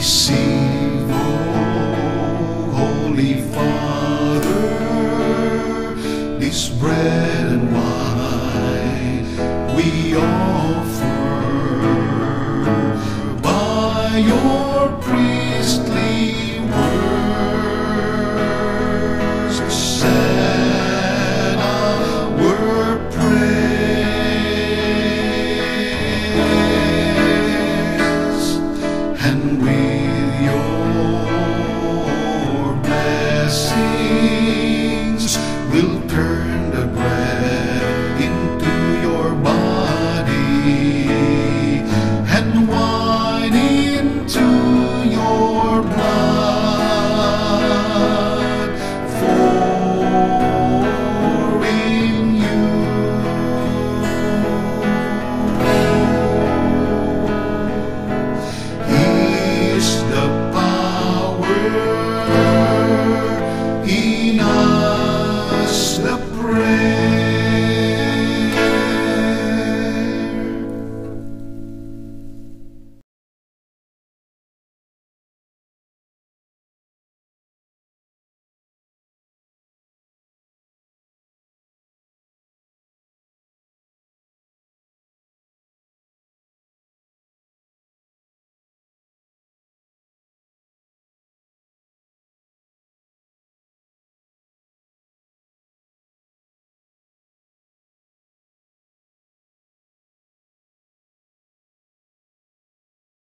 Receive, O Holy Father, this bread and wine we offer by your priestly words. Set our praise and we You turn the ground.